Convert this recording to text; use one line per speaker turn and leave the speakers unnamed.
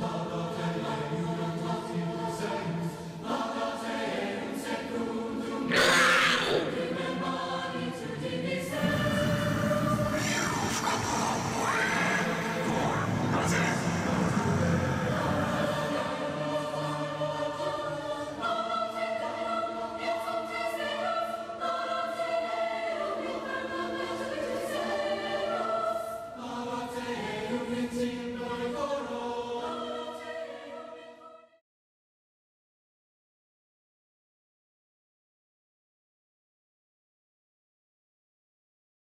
Allah.